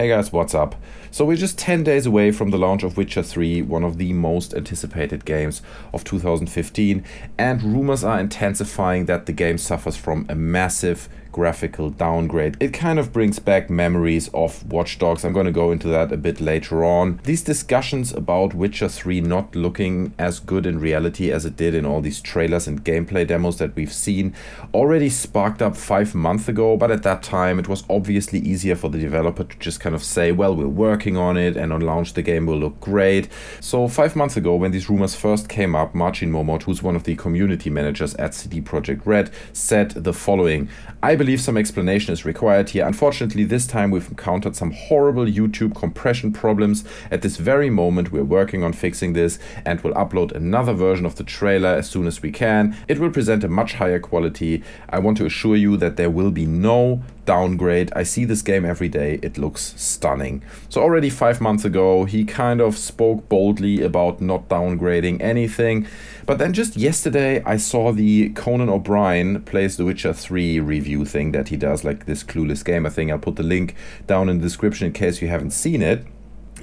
Hey guys, what's up? So we're just 10 days away from the launch of Witcher 3, one of the most anticipated games of 2015, and rumors are intensifying that the game suffers from a massive graphical downgrade. It kind of brings back memories of Watch Dogs. I'm going to go into that a bit later on. These discussions about Witcher 3 not looking as good in reality as it did in all these trailers and gameplay demos that we've seen already sparked up five months ago, but at that time it was obviously easier for the developer to just kind of say, well, we're working on it and on launch the game will look great. So, five months ago, when these rumors first came up, Marcin Momot, who's one of the community managers at CD Projekt Red, said the following I believe some explanation is required here. Unfortunately, this time we've encountered some horrible YouTube compression problems. At this very moment, we're working on fixing this and will upload another version of the trailer as soon as we can. It will present a much higher quality. I want to assure you that there will be no downgrade. I see this game every day. It looks stunning. So, already five months ago, he kind of spoke boldly about not downgrading anything. But then just yesterday, I saw the Conan O'Brien plays The Witcher 3 review thing that he does, like this Clueless Gamer thing. I'll put the link down in the description in case you haven't seen it.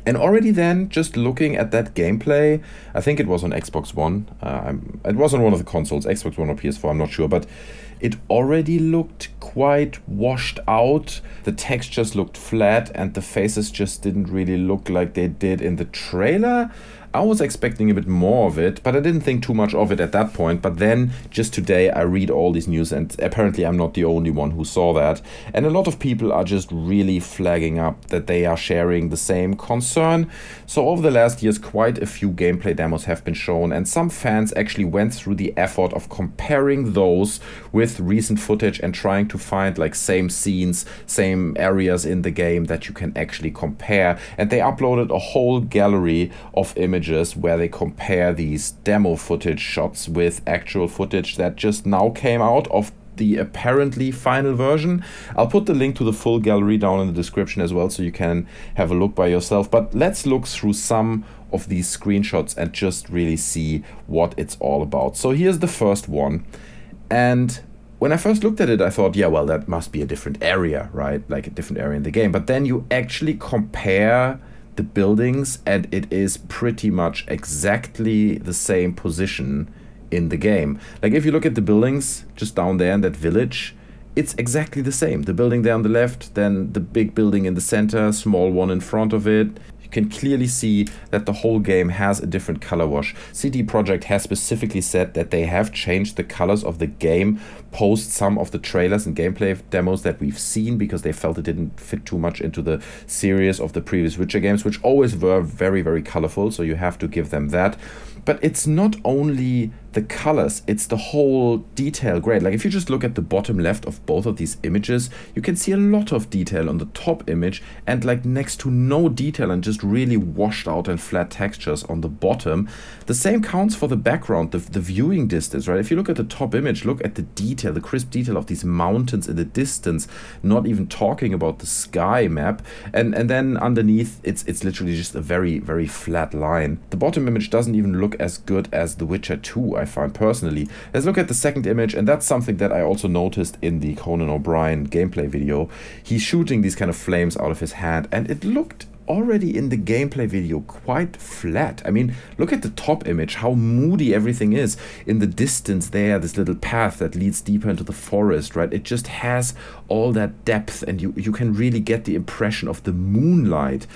And already then, just looking at that gameplay, I think it was on Xbox One. Uh, it was on one of the consoles, Xbox One or PS4, I'm not sure, but it already looked quite washed out. The textures looked flat, and the faces just didn't really look like they did in the trailer. I was expecting a bit more of it, but I didn't think too much of it at that point. But then, just today, I read all these news, and apparently, I'm not the only one who saw that. And a lot of people are just really flagging up that they are sharing the same concern. So, over the last years, quite a few gameplay demos have been shown, and some fans actually went through the effort of comparing those with recent footage and trying to find like same scenes, same areas in the game that you can actually compare. And they uploaded a whole gallery of images where they compare these demo footage shots with actual footage that just now came out of the apparently final version. I'll put the link to the full gallery down in the description as well so you can have a look by yourself. But let's look through some of these screenshots and just really see what it's all about. So here's the first one. And when I first looked at it, I thought, yeah, well, that must be a different area, right? Like a different area in the game. But then you actually compare the buildings, and it is pretty much exactly the same position in the game. Like if you look at the buildings just down there in that village, it's exactly the same. The building there on the left, then the big building in the center, small one in front of it, you can clearly see that the whole game has a different color wash. CD Projekt has specifically said that they have changed the colors of the game post some of the trailers and gameplay demos that we've seen because they felt it didn't fit too much into the series of the previous Witcher games, which always were very, very colorful, so you have to give them that. But it's not only the colors, it's the whole detail great. Like if you just look at the bottom left of both of these images, you can see a lot of detail on the top image and like next to no detail and just really washed out and flat textures on the bottom. The same counts for the background, the, the viewing distance, right? If you look at the top image, look at the detail, the crisp detail of these mountains in the distance, not even talking about the sky map. And and then underneath it's it's literally just a very, very flat line. The bottom image doesn't even look as good as The Witcher 2, I find personally. Let's look at the second image, and that's something that I also noticed in the Conan O'Brien gameplay video. He's shooting these kind of flames out of his hand, and it looked already in the gameplay video quite flat. I mean, look at the top image, how moody everything is. In the distance there, this little path that leads deeper into the forest, right? It just has all that depth and you, you can really get the impression of the moonlight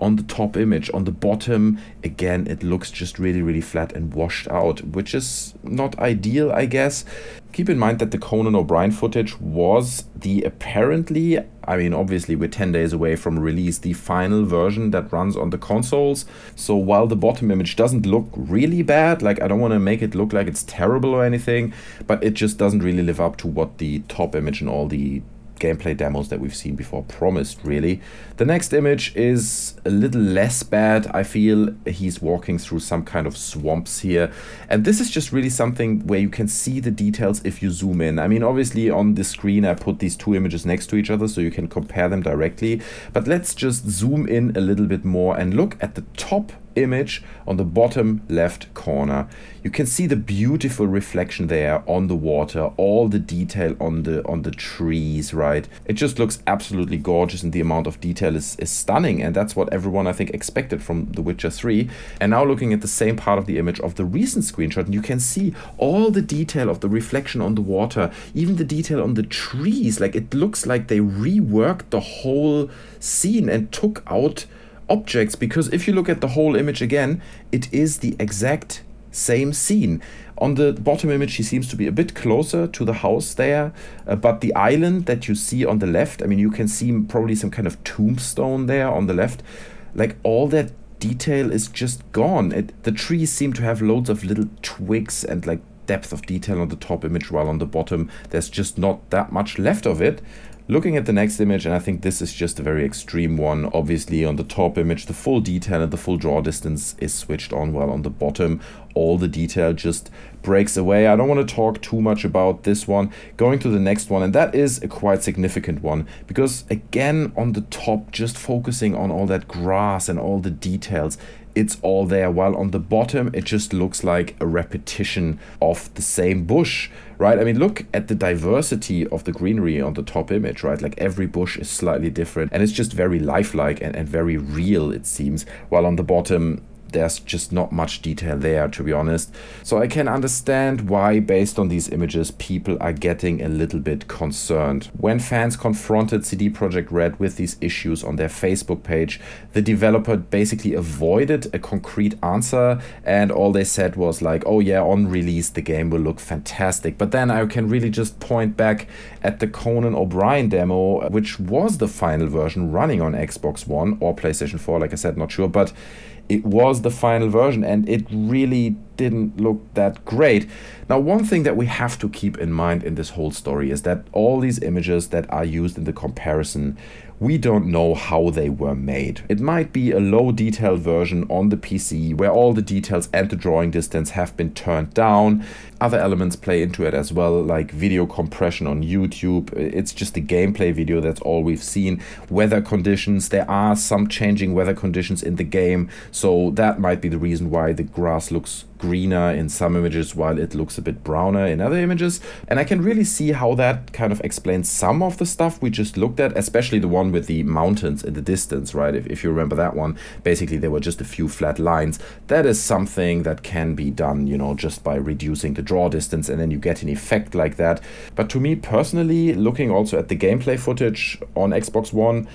on the top image. On the bottom, again, it looks just really, really flat and washed out, which is not ideal, I guess. Keep in mind that the Conan O'Brien footage was the apparently, I mean, obviously, we're 10 days away from release, the final version that runs on the consoles. So while the bottom image doesn't look really bad, like I don't want to make it look like it's terrible or anything, but it just doesn't really live up to what the top image and all the gameplay demos that we've seen before promised, really. The next image is a little less bad. I feel he's walking through some kind of swamps here. And this is just really something where you can see the details if you zoom in. I mean, obviously on the screen, I put these two images next to each other so you can compare them directly. But let's just zoom in a little bit more and look at the top image on the bottom left corner. You can see the beautiful reflection there on the water all the detail on the on the trees right? It just looks absolutely gorgeous and the amount of detail is, is stunning and that's what everyone i think expected from the witcher 3 and now looking at the same part of the image of the recent screenshot and you can see all the detail of the reflection on the water even the detail on the trees. Like it looks like they reworked the whole scene and took out objects because if you look at the whole image again it is the exact same scene. On the bottom image, he seems to be a bit closer to the house there, uh, but the island that you see on the left, I mean, you can see probably some kind of tombstone there on the left. Like all that detail is just gone. It, the trees seem to have loads of little twigs and like depth of detail on the top image, while on the bottom, there's just not that much left of it. Looking at the next image, and I think this is just a very extreme one. Obviously, on the top image, the full detail and the full draw distance is switched on, while on the bottom, all the detail just breaks away. I don't want to talk too much about this one. Going to the next one, and that is a quite significant one because, again, on the top, just focusing on all that grass and all the details, it's all there while on the bottom it just looks like a repetition of the same bush right i mean look at the diversity of the greenery on the top image right like every bush is slightly different and it's just very lifelike and, and very real it seems while on the bottom there's just not much detail there, to be honest. So I can understand why, based on these images, people are getting a little bit concerned. When fans confronted CD Projekt Red with these issues on their Facebook page, the developer basically avoided a concrete answer, and all they said was like, oh yeah, on release the game will look fantastic. But then I can really just point back at the Conan O'Brien demo, which was the final version running on Xbox One or PlayStation 4, like I said, not sure, but it was the final version and it really didn't look that great. Now, one thing that we have to keep in mind in this whole story is that all these images that are used in the comparison we don't know how they were made. It might be a low detail version on the PC where all the details and the drawing distance have been turned down. Other elements play into it as well, like video compression on YouTube. It's just a gameplay video, that's all we've seen. Weather conditions, there are some changing weather conditions in the game, so that might be the reason why the grass looks greener in some images while it looks a bit browner in other images. And I can really see how that kind of explains some of the stuff we just looked at, especially the one with the mountains in the distance, right? If, if you remember that one, basically there were just a few flat lines. That is something that can be done, you know, just by reducing the draw distance and then you get an effect like that. But to me personally, looking also at the gameplay footage on Xbox One,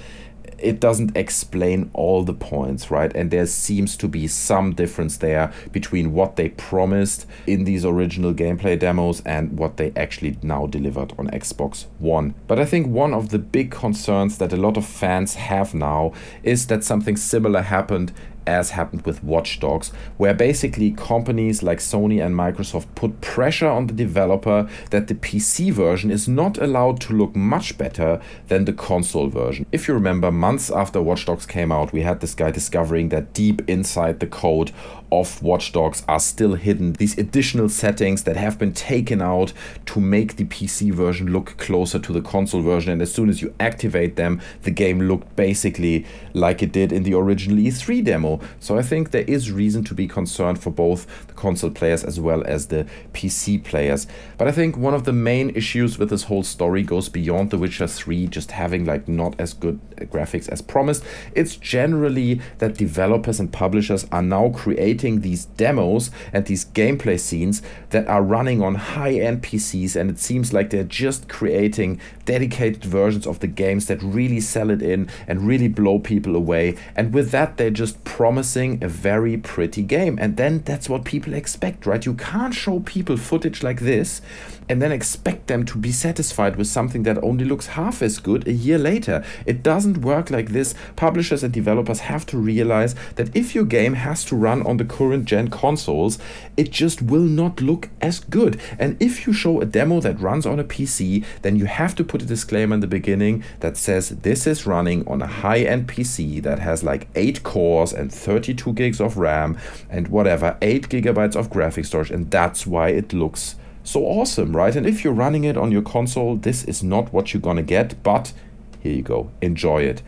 it doesn't explain all the points, right? And there seems to be some difference there between what they promised in these original gameplay demos and what they actually now delivered on Xbox One. But I think one of the big concerns that a lot of fans have now is that something similar happened as happened with Watch Dogs, where basically companies like Sony and Microsoft put pressure on the developer that the PC version is not allowed to look much better than the console version. If you remember, months after Watch Dogs came out, we had this guy discovering that deep inside the code of Watch Dogs are still hidden. These additional settings that have been taken out to make the PC version look closer to the console version. And as soon as you activate them, the game looked basically like it did in the original E3 demo. So I think there is reason to be concerned for both the console players as well as the PC players. But I think one of the main issues with this whole story goes beyond The Witcher 3 just having like not as good graphics as promised. It's generally that developers and publishers are now creating these demos and these gameplay scenes that are running on high end PCs, and it seems like they're just creating dedicated versions of the games that really sell it in and really blow people away. And with that, they're just promising a very pretty game. And then that's what people expect, right? You can't show people footage like this and then expect them to be satisfied with something that only looks half as good a year later. It doesn't work like this. Publishers and developers have to realize that if your game has to run on the current gen consoles, it just will not look as good. And if you show a demo that runs on a PC, then you have to put a disclaimer in the beginning that says this is running on a high end PC that has like 8 cores and 32 gigs of RAM and whatever, 8 gigabytes of graphics storage, and that's why it looks so awesome, right? And if you're running it on your console, this is not what you're gonna get, but here you go, enjoy it.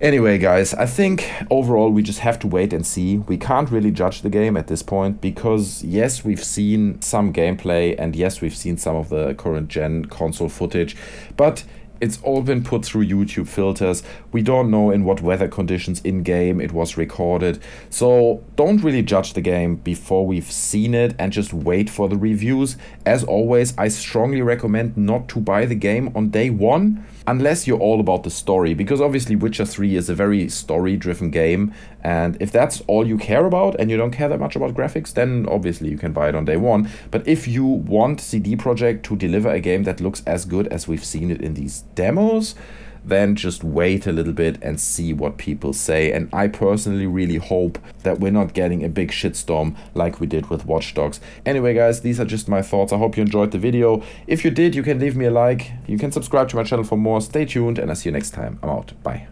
Anyway, guys, I think overall we just have to wait and see. We can't really judge the game at this point because, yes, we've seen some gameplay and yes, we've seen some of the current gen console footage, but it's all been put through YouTube filters. We don't know in what weather conditions in game it was recorded. So don't really judge the game before we've seen it and just wait for the reviews. As always, I strongly recommend not to buy the game on day one unless you're all about the story because obviously Witcher 3 is a very story driven game and if that's all you care about and you don't care that much about graphics then obviously you can buy it on day one but if you want CD Projekt to deliver a game that looks as good as we've seen it in these demos then just wait a little bit and see what people say. And I personally really hope that we're not getting a big shitstorm like we did with Watch Dogs. Anyway, guys, these are just my thoughts. I hope you enjoyed the video. If you did, you can leave me a like. You can subscribe to my channel for more. Stay tuned, and I'll see you next time. I'm out. Bye.